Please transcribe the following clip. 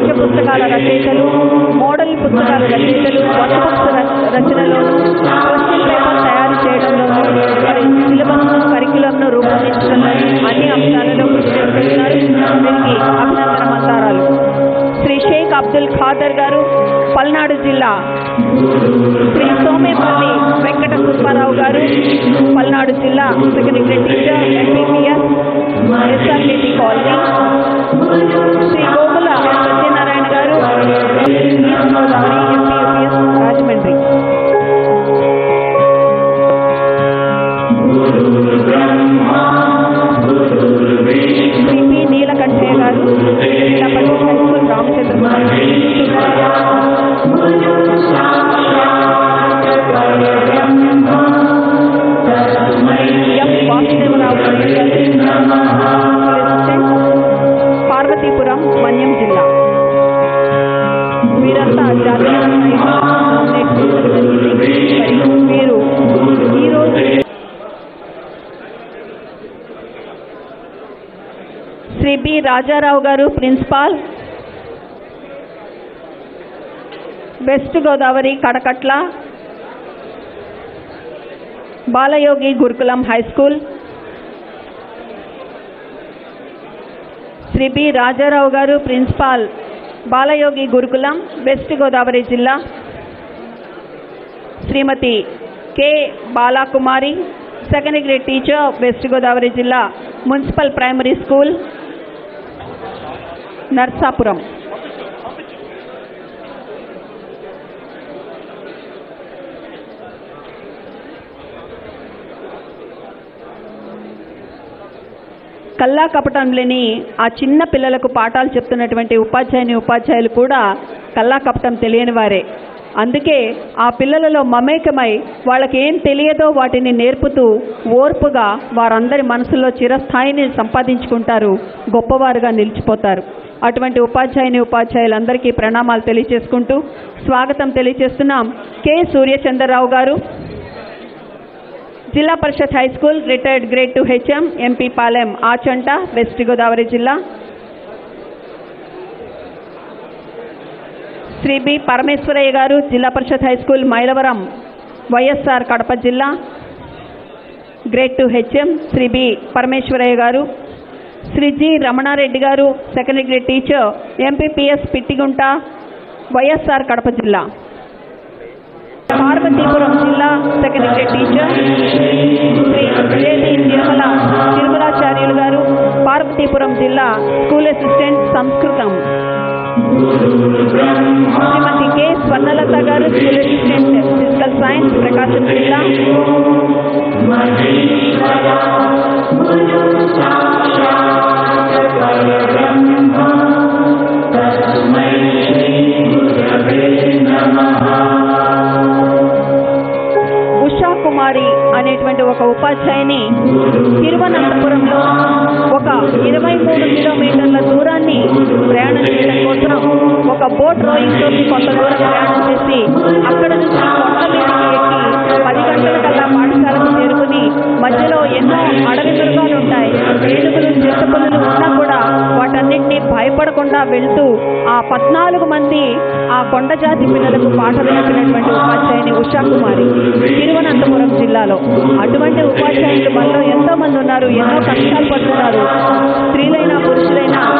పాఠ్య పుస్తకాల రచయితలు మోడల్ పుస్తకాల రచయితలు కొత్త పుస్తక రచనలు క్వశ్చన్ పేపర్ తయారు చేయడంలో మరి సిలబస్ను కరికులంను రూపొందించడంలో అన్ని అంశాలలో కృషి చేస్తున్నారు. అభినందన మందారాలు శ్రీ షేక్ అబ్దుల్ ఖాదర్ గారు పల్నాడు జిల్లా శ్రీ సోమేపల్లి వెంకట సుబ్బారావు గారు పల్నాడు జిల్లా secretary teacher MPPS SRKT colony. Shri go Shri Neelakantaiah గారు జిల్లా పరిషత్ పార్వతీపురం మన్యం జిల్లా. వీరంతా జాతీయ శ్రీ బి రాజారావు గారు principal. West Godavari Kadakatla. Balayogi Gurukulam high school. Shri B Rajarao గారు ప్రిన్సిపాల్. బాలయోగి గురుకులం వెస్ట్ గోదావరి జిల్లా. Shrimati K Balakumari second grade teacher west Godavari జిల్లా మున్సిపల్ ప్రైమరీ స్కూల్. నర్సాపురం. కల్లా కపటం లేని ఆ చిన్న పిల్లలకు పాఠాలు చెప్తున్నటువంటి ఉపాధ్యాయుని ఉపాధ్యాయులు కూడా కల్లా కపటం తెలియని వారే. అందుకే ఆ పిల్లలలో మమేకమై వాళ్ళకి ఏం తెలియదో వాటిని నేర్పుతూ ఓర్పుగా వారందరి మనసులో చిరస్థాయిని సంపాదించుకుంటారు గొప్పవారుగా నిలిచిపోతారు. అటువంటి ఉపాధ్యాయుని ఉపాధ్యాయులందరికీ ప్రణామాలు తెలియచేసుకుంటూ స్వాగతం తెలియచేస్తున్నాం కె సూర్యచంద్రరావు గారు. Zilla Parishad high school retired grade two HM MP Palem Achanta west Godavari జిల్లా. శ్రీ బి పరమేశ్వరయ్య గారు Zilla Parishad high school Mylavaram YSR Kadapa జిల్లా. Grade two HM Shri B Parameswarayya గారు. శ్రీజీ రమణారెడ్డి గారు secondary grade teacher MPPS Pittigunta YSR Kadapa జిల్లా. పార్వతీపురం జిల్లా second grade teacher Shri Nirmala Tirumalacharyulu గారు పార్వతీపురం జిల్లా school assistant సంస్కృతం. శ్రీమతి కె స్వర్ణలత గారు school assistant physical science Prakasam జిల్లా. కుమారి అనేటువంటి ఒక ఉపాధ్యాయుని తిరువనంతపురంలో ఒక ఇరవై మూడు కిలోమీటర్ల దూరాన్ని ప్రయాణం చేయడం కోసం ఒక బోట్ రోయింగ్ తోటి కొంత దూరం ప్రయాణం చేసి అక్కడ నుంచి కొండ మీదకి ఎక్కి పది గంటల కల్లా పాఠశాలకు చేరుకుని మధ్యలో ఎన్నో అడవి మృగాలు ఉంటాయి. ఏడుగులు చిరుతపులులు ఉన్నా కూడా వాటన్నిటినీ భయపడకుండా వెళ్తూ ఆ పద్నాలుగు మంది ఆ కొండ జాతి పిల్లలకు పాట చెప్పినటువంటి ఉపాధ్యాయుని ఉషా కుమారి తిరువనంతపురం జిల్లాలో. అటువంటి ఉపాధ్యాయులు మనలో ఎంతో మంది ఉన్నారు ఎన్నో కష్టాలు పడుతున్నారు. స్త్రీలైనా పురుషులైనా